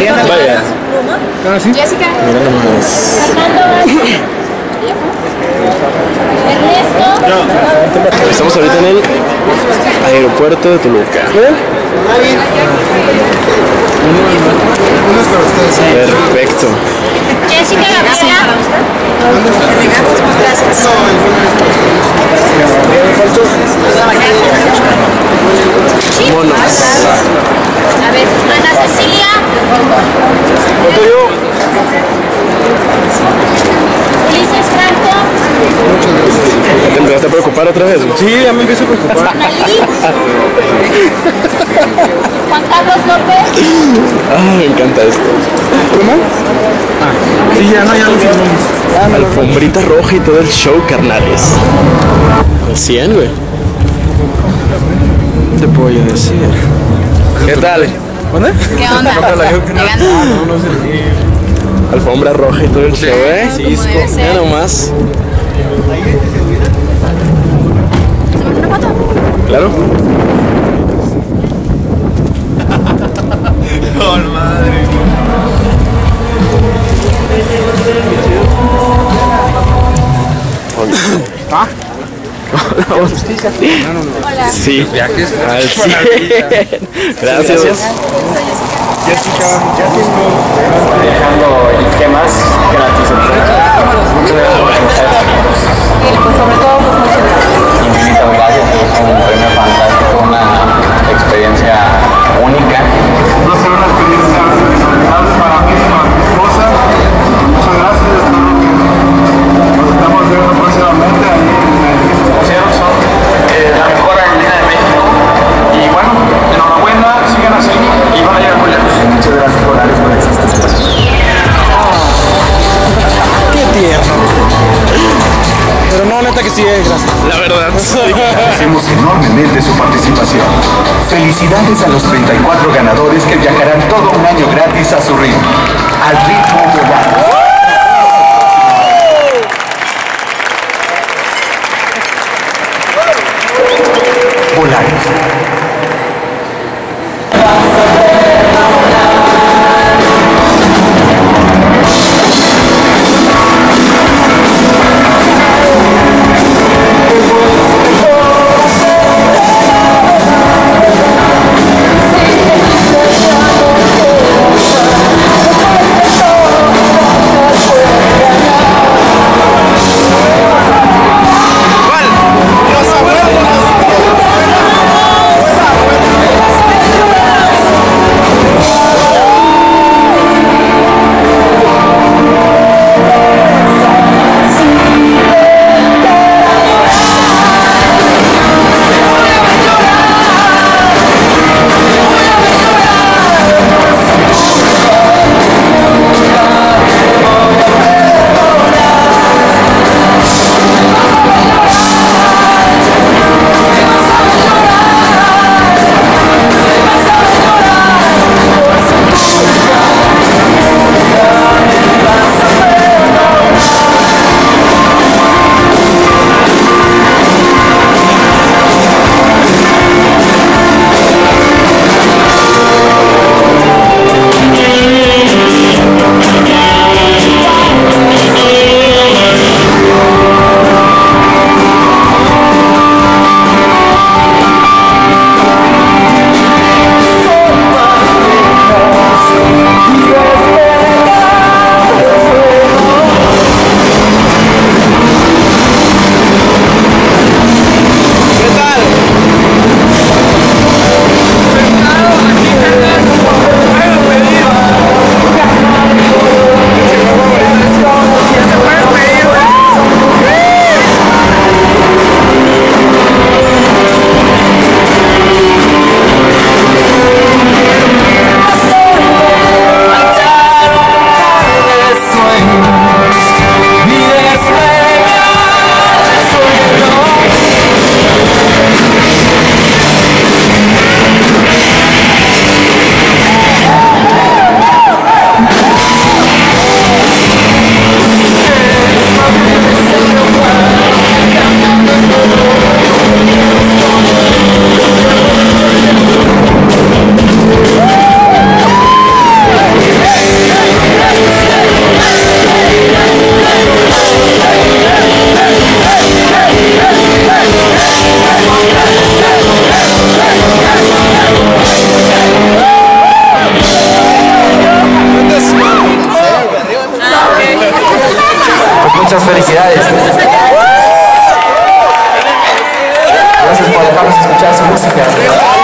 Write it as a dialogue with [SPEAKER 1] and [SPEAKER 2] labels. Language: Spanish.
[SPEAKER 1] Mariana.
[SPEAKER 2] Vaya.
[SPEAKER 1] Ah, sí.
[SPEAKER 3] Jessica.
[SPEAKER 2] Mira nomás.
[SPEAKER 3] Fernando. Ernesto.
[SPEAKER 2] Estamos ahorita en el aeropuerto de Toluca. Perfecto.
[SPEAKER 3] Jessica Gabriela. Gracias.
[SPEAKER 2] Empezaste a preocupar otra vez?
[SPEAKER 1] Sí, ya me empiezo a preocupar.
[SPEAKER 3] Juan Carlos López.
[SPEAKER 2] Ah, me encanta esto.
[SPEAKER 1] ¿Cómo? Ah, sí, ya no, ya lo firmamos.
[SPEAKER 2] Alfombrita roja y todo el show, carnales. Al 100, güey.
[SPEAKER 1] te puedo yo decir?
[SPEAKER 2] ¿Qué tal?
[SPEAKER 1] ¿Dónde?
[SPEAKER 3] ¿Qué onda? Llegando.
[SPEAKER 1] No, no sé.
[SPEAKER 2] Alfombra roja y todo el show, ¿eh?
[SPEAKER 3] Como debe ser.
[SPEAKER 2] Mira nomás. Claro.
[SPEAKER 1] Ah,
[SPEAKER 3] Hola.
[SPEAKER 2] Sí.
[SPEAKER 1] viajes.
[SPEAKER 2] Al 100. Gracias.
[SPEAKER 1] Jessica,
[SPEAKER 4] dejando esquemas gratis. Muchas gracias por Infinitas
[SPEAKER 5] Agradecemos enormemente su participación. Felicidades a los 34 ganadores que viajarán todo un año gratis a su ritmo. Al ritmo Volaris. Volaris.
[SPEAKER 4] Felicidades. Gracias por dejarnos escuchar su música.